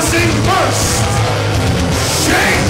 First, Shake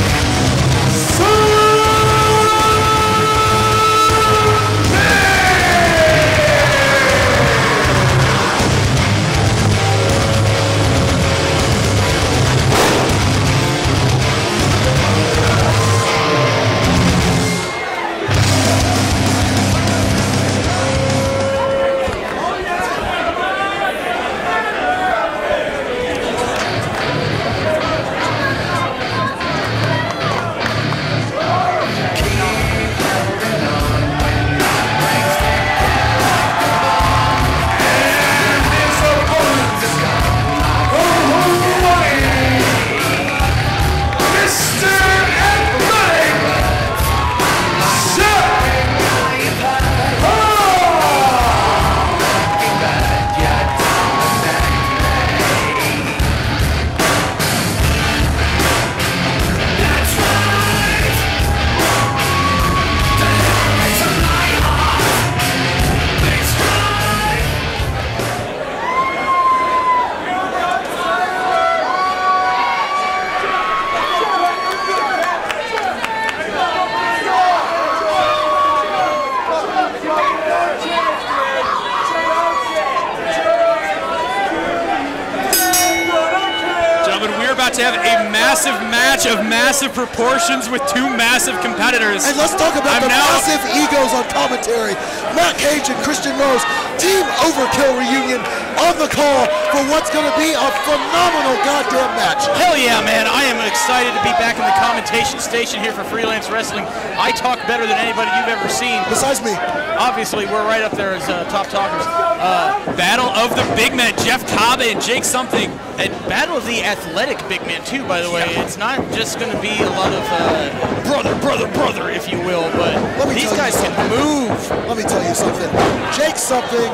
massive match of massive proportions with two massive competitors. And let's talk about I'm the massive egos on commentary. Matt Cage and Christian Rose, Team Overkill reunion on the call for what's going to be a phenomenal goddamn match. Hell yeah, man. I am excited to be back in the commentation station here for Freelance Wrestling. I talk better than anybody you've ever seen. Besides me. Obviously, we're right up there as uh, top talkers. Uh, Battle of the big men, Jeff Cobb and Jake Something. and Battle of the Athletic Big Man, too, by the way. It's not just going to be a lot of uh, brother, brother, brother, if you will, but these guys can move. Let me tell you something. Jake Something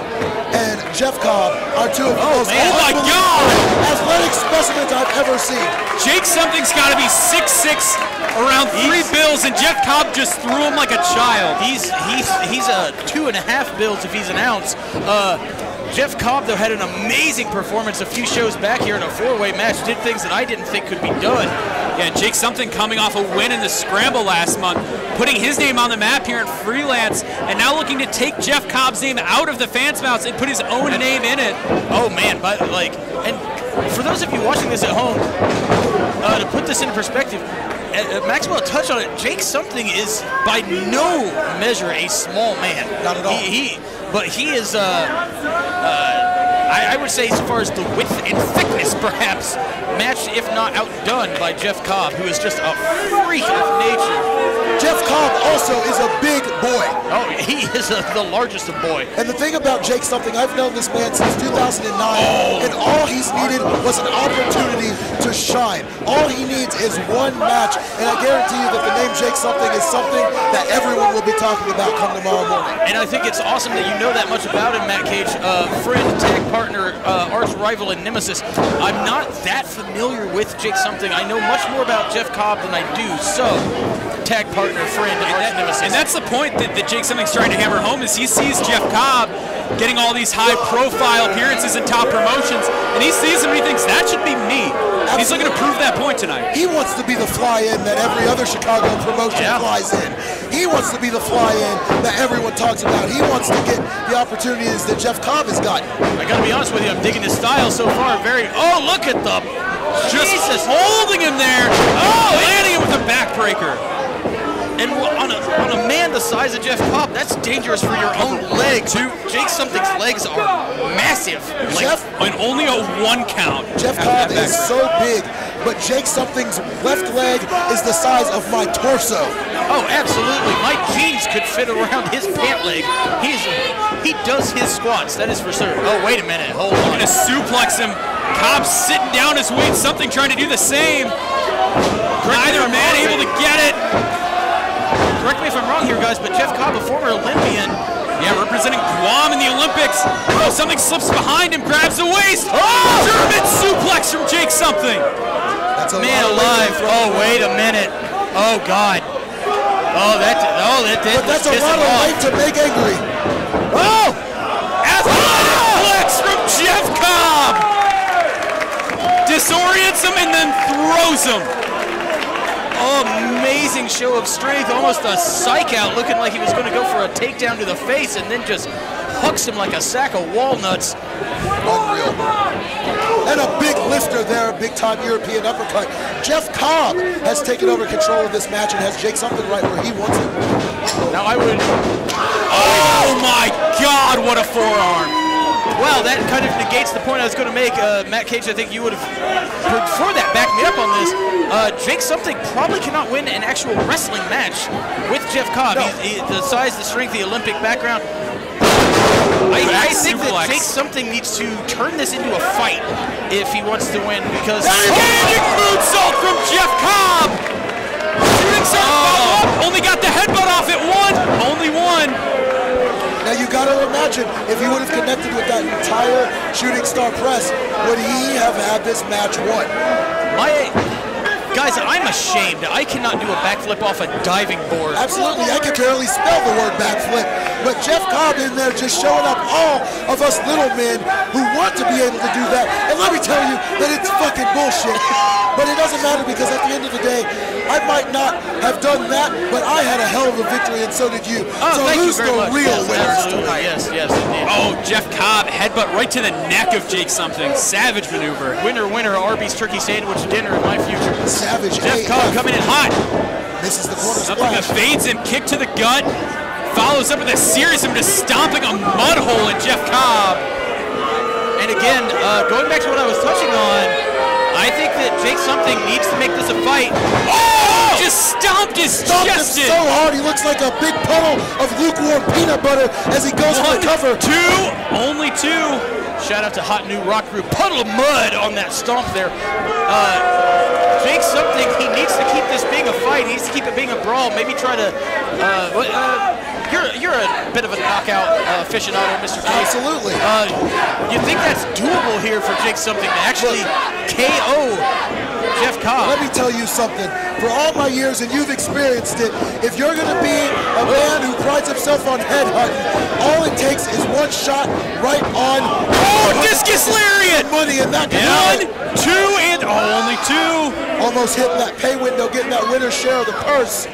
and Jeff Cobb are two of the most. Oh my unbelievable athletic specimens I've ever seen. Jake Something's got to be 6'6", around three bills, and Jeff Cobb just threw him like a child. He's he's he's a two and a half bills if he's an ounce. Uh, Jeff Cobb though had an amazing performance a few shows back here in a four-way match. Did things that I didn't think could be done. Yeah, Jake Something coming off a win in the Scramble last month, putting his name on the map here in Freelance, and now looking to take Jeff Cobb's name out of the fans' mouths and put his own name in it. Oh man, but like, and for those of you watching this at home, uh, to put this into perspective, uh, uh, Maxwell touched on it. Jake Something is by no measure a small man. Not at all. He, he but he is. Uh, uh, I, I would say, as far as the width and thickness, perhaps matched, if not outdone, by Jeff Cobb, who is just a freak of nature. Jeff Cobb also is a big boy. Oh, he is uh the largest of boy. And the thing about Jake Something, I've known this man since 2009, and all he's needed was an opportunity to shine. All he needs is one match, and I guarantee you that the name Jake Something is something that everyone will be talking about come tomorrow morning. And I think it's awesome that you know that much about him, Matt Cage. Uh, friend, tag partner, uh, arch rival, and nemesis. I'm not that familiar with Jake Something. I know much more about Jeff Cobb than I do. So, tag partner, friend, arch nemesis. And that's the point that, that Jake Something's trying to hammer home is he sees Jeff Cobb getting all these high profile appearances in top promotions, and he sees him and he thinks that should be me. He's looking to prove that point tonight. He wants to be the fly-in that every other Chicago promotion Yeah. flies in. He wants to be the fly-in that everyone talks about. He wants to get the opportunities that Jeff Cobb has gotten. I gotta be honest with you, I'm digging his style so far. Very. Oh, look at the. Just Jesus. holding him there. Oh, landing him with a backbreaker. And on a, on a man the size of Jeff Cobb, that's dangerous for your own legs. Jake Something's legs are massive. Like, Jeff And only a one count. Jeff Cobb is so big, but Jake Something's left leg is the size of my torso. Oh, absolutely. My jeans could fit around his pant leg. He's he does his squats. That is for certain. Oh, wait a minute. Hold on. Gonna suplex him. Cobb sitting down his weight. Something trying to do the same. Neither man able to get it. Correct me if I'm wrong here, guys, but Jeff Cobb, a former Olympian, Yeah, representing Guam in the Olympics. Oh, something slips behind him, grabs the waist. Oh! German suplex from Jake Something. That's a man alive. Oh, wait a minute. Oh God. Oh, that. Oh, that did. But that's a lot of weight to make angry. Oh! Athletic flex from Jeff Cobb. Disorients him and then throws him. Amazing show of strength, almost a psych out, looking like he was going to go for a takedown to the face, and then just hucks him like a sack of walnuts. Unreal. And a big lifter there, a big time European uppercut. Jeff Cobb has taken over control of this match and has Jake something right where he wants it. Now I would, Oh my God, what a forearm. Well, that kind of negates the point I was going to make. Uh, Matt Cage, I think you would have, before that, back me up on this. Uh, Jake Something probably cannot win an actual wrestling match with Jeff Cobb. No. He, the size, the strength, the Olympic background. I, I think that. Jake Something needs to turn this into a fight if he wants to win because. Standing moonsault from you got to imagine if he would have connected with that entire shooting star press, would he have had this match won? My guys, I'm ashamed. I cannot do a backflip off a diving board. Absolutely, I can barely spell the word backflip. But Jeff Cobb in there just showing up all of us little men who want to be able to do that. And let me tell you that it's fucking bullshit. But it doesn't matter because at the end of the day, I might not have done that, but I had a hell of a victory and so did you. Oh, so thank you who's very the much. real yes, winner absolutely. tonight? Yes, yes, indeed. Oh, Jeff Cobb headbutt right to the neck of Jake something. Savage maneuver. Winner, winner, Arby's turkey sandwich dinner in my future. Savage Jeff. Cobb coming in hot. This is the corner Something that fades him, kick to the gut. Follows up with a series of just stomping a mud hole in Jeff Cobb. And again, uh, going back to what I was touching on, I think that Jake Something needs to make this a fight. Oh! Just stomped his Stomped him chest in. so hard he looks like a big puddle of lukewarm peanut butter as he goes for the cover. two, only two. Shout out to Hot New Rock Group. Puddle of Mudd on that stomp there. Uh, Jake Something, he needs to keep this being a fight. He needs to keep it being a brawl. Maybe try to. Uh, uh, you're you're a bit of a knockout uh, aficionado, Mr. Case. Absolutely. Uh, you think that's doable here for Jake Something to actually KO Jeff Cobb? Let me tell you something. For all my years, and you've experienced it, if you're going to be a man who prides himself on headhunting, all it takes is one shot right on Oh, discus lariat. money, and that can One, two, and oh, only two. Almost hitting that pay window, getting that winner's share of the purse.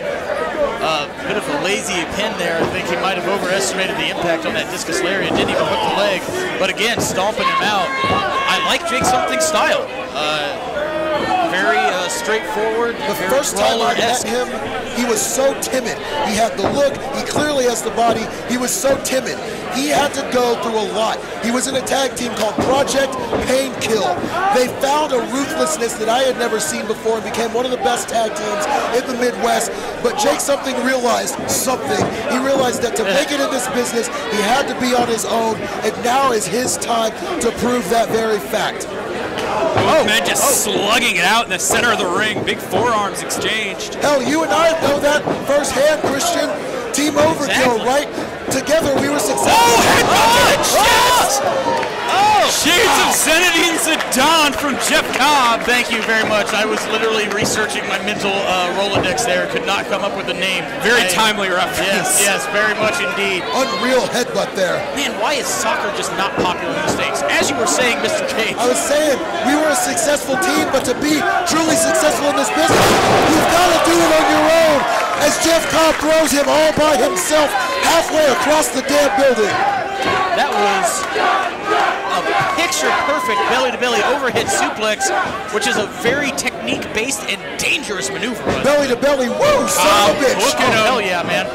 A Bit of a lazy pin there. I think he might have overestimated the impact on that discus lariat. Didn't even hook the leg. But again, stomping him out. I like Jake Something's style. Uh, very uh, straightforward. The first time I met him, he was so timid. He had the look, he clearly has the body. He was so timid. He had to go through a lot. He was in a tag team called Project Painkill. They found a ruthlessness that I had never seen before and became one of the best tag teams in the Midwest. But Jake something realized something. He realized that to make it in this business, he had to be on his own, and now is his time to prove that very fact. Oh, Both men just oh. slugging it out in the center of the ring. Big forearms exchanged. Hell, you and I know that firsthand, Christian. Team Overkill, Exactly. right? Together we were successful. Oh, headbutt to the chest! Oh, Shades of Zinedine Zidane from Jeff Cobb. Thank you very much. I was literally researching my mental uh, Rolodex there. Could not come up with a name. Very I- timely reference. Yes, yes, very much indeed. Unreal headbutt there. Man, why is soccer just not popular in the States? As you were saying, Mr. Cage. I was saying, we were a successful team, but to be truly successful in this business, you've got to do it on your own. As Jeff Cobb throws him all by himself halfway across the damn building. That was a picture-perfect belly-to-belly overhead suplex, which is a very technique-based and dangerous maneuver. Belly to belly, woo, son of a Oh, bitch. look at Oh, him. hell yeah, man.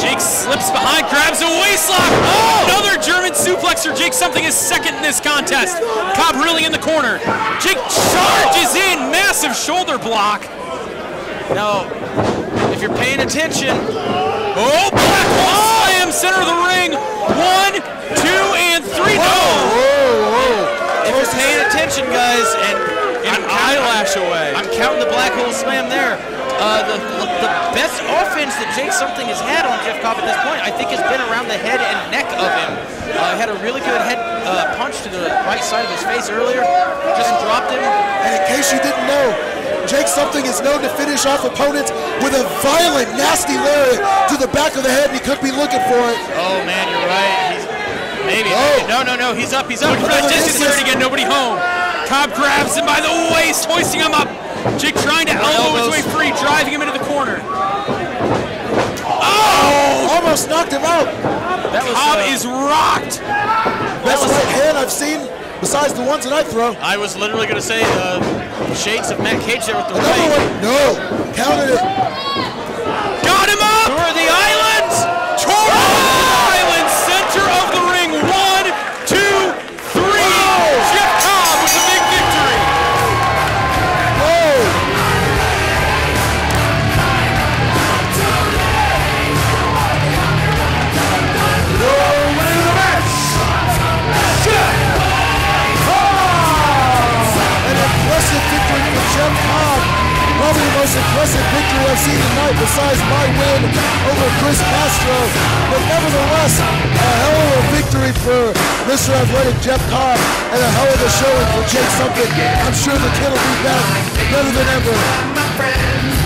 Jake slips behind, grabs a waistlock. Oh! Another German suplex suplexer. Jake something is second in this contest. Cobb really in the corner. Jake charges in, massive shoulder block. Now, if you're paying attention, Oh, black hole slam, center of the ring. One, two, and the black hole slam there. Uh, the, the best offense that Jake Something has had on Jeff Cobb at this point, I think, has been around the head and neck of him. Uh, had a really good head uh, punch to the right side of his face earlier. Just dropped him. And in case you didn't know, Jake Something is known to finish off opponents with a violent, nasty lariat to the back of the head, and he could be looking for it. Oh man, you're right. He's maybe. Oh. No, no, no. He's up. He's up. For that distance there to get nobody home. Cobb grabs him by the waist, hoisting him up. Jake trying to elbow his way free, driving him into the corner. Oh! Almost knocked him out. That was. Cobb uh, is rocked. Best right hand I've seen besides the ones that I throw. I was literally going to say uh, shades of Matt Cage there with the Another right. one. No. Counted it. For Mr. Athletic Jeff Cobb and a hell of a showing for Jake Something. I'm sure the kid will be back better than ever.